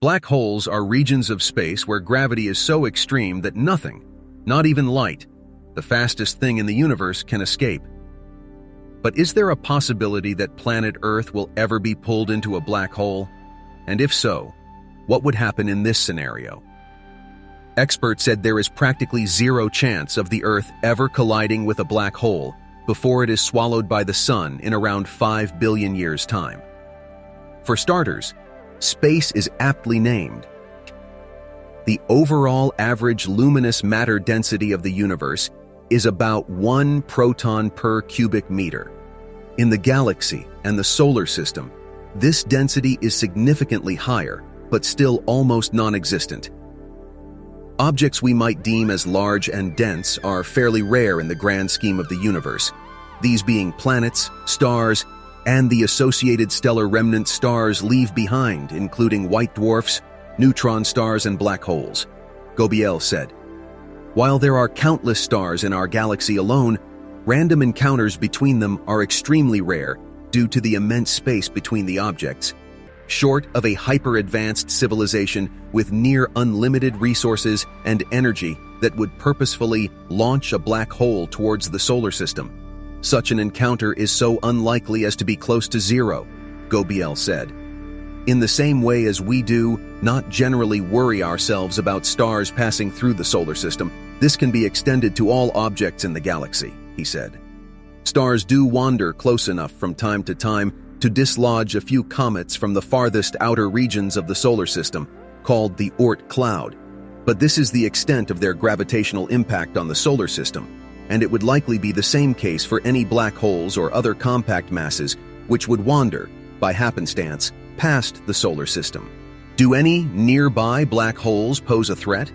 Black holes are regions of space where gravity is so extreme that nothing, not even light, the fastest thing in the universe, can escape. But is there a possibility that planet Earth will ever be pulled into a black hole? And if so, what would happen in this scenario? Experts said there is practically zero chance of the Earth ever colliding with a black hole before it is swallowed by the Sun in around 5 billion years' time. For starters, space is aptly named. The overall average luminous matter density of the universe is about one proton per cubic meter. In the galaxy and the solar system, this density is significantly higher, but still almost non-existent. Objects we might deem as large and dense are fairly rare in the grand scheme of the universe, these being planets, stars, and the associated stellar remnant stars leave behind, including white dwarfs, neutron stars, and black holes. Gobiel said, While there are countless stars in our galaxy alone, random encounters between them are extremely rare due to the immense space between the objects. Short of a hyper-advanced civilization with near unlimited resources and energy that would purposefully launch a black hole towards the solar system, such an encounter is so unlikely as to be close to zero, Gobiel said. In the same way as we do not generally worry ourselves about stars passing through the solar system, this can be extended to all objects in the galaxy, he said. Stars do wander close enough from time to time to dislodge a few comets from the farthest outer regions of the solar system, called the Oort cloud, but this is the extent of their gravitational impact on the solar system, and it would likely be the same case for any black holes or other compact masses which would wander, by happenstance, past the solar system. Do any nearby black holes pose a threat?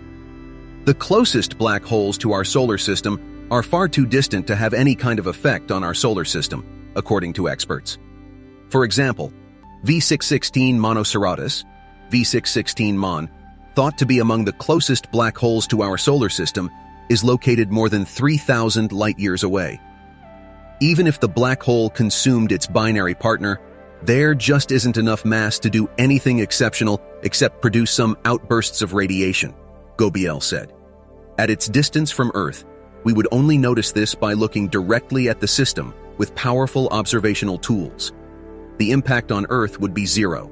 The closest black holes to our solar system are far too distant to have any kind of effect on our solar system, according to experts. For example, V616 Monocerotis, V616 Mon, thought to be among the closest black holes to our solar system, is located more than 3,000 light-years away. Even if the black hole consumed its binary partner, there just isn't enough mass to do anything exceptional except produce some outbursts of radiation, Gobiel said. At its distance from Earth, we would only notice this by looking directly at the system with powerful observational tools. The impact on Earth would be zero.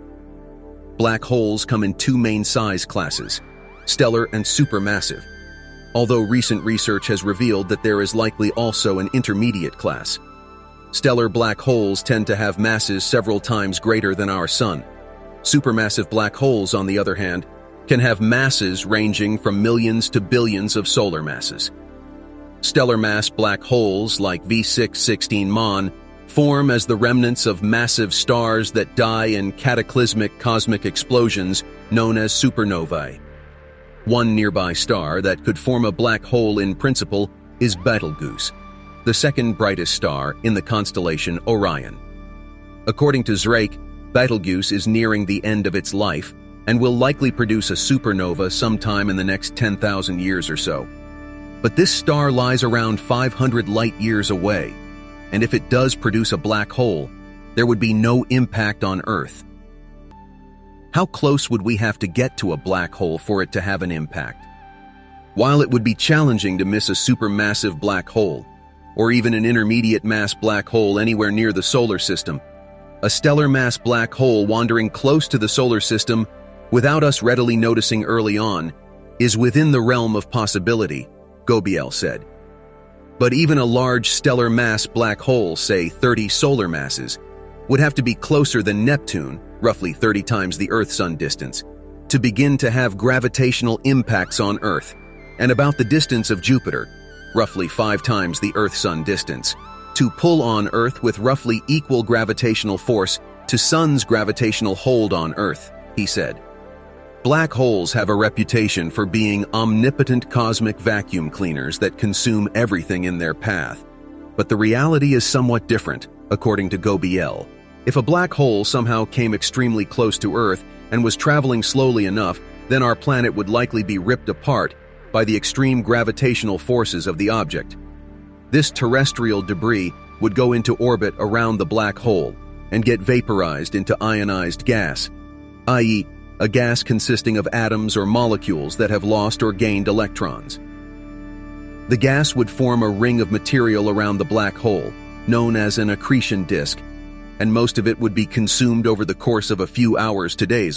Black holes come in two main size classes, stellar and supermassive, although recent research has revealed that there is likely also an intermediate class. Stellar black holes tend to have masses several times greater than our Sun. Supermassive black holes, on the other hand, can have masses ranging from millions to billions of solar masses. Stellar mass black holes like V616 Mon form as the remnants of massive stars that die in cataclysmic cosmic explosions known as supernovae. One nearby star that could form a black hole in principle is Betelgeuse, the second brightest star in the constellation Orion. According to Zrake, Betelgeuse is nearing the end of its life and will likely produce a supernova sometime in the next 10,000 years or so. But this star lies around 500 light years away, and if it does produce a black hole, there would be no impact on Earth. How close would we have to get to a black hole for it to have an impact? While it would be challenging to miss a supermassive black hole, or even an intermediate mass black hole anywhere near the solar system, a stellar mass black hole wandering close to the solar system without us readily noticing early on is within the realm of possibility, Gobiel said. But even a large stellar mass black hole, say 30 solar masses, would have to be closer than Neptune roughly 30 times the Earth-Sun distance, to begin to have gravitational impacts on Earth, and about the distance of Jupiter, roughly five times the Earth-Sun distance, to pull on Earth with roughly equal gravitational force to Sun's gravitational hold on Earth, he said. Black holes have a reputation for being omnipotent cosmic vacuum cleaners that consume everything in their path. But the reality is somewhat different, according to Gobiel. If a black hole somehow came extremely close to Earth and was traveling slowly enough, then our planet would likely be ripped apart by the extreme gravitational forces of the object. This terrestrial debris would go into orbit around the black hole and get vaporized into ionized gas, i.e., a gas consisting of atoms or molecules that have lost or gained electrons. The gas would form a ring of material around the black hole, known as an accretion disk, and most of it would be consumed over the course of a few hours to days.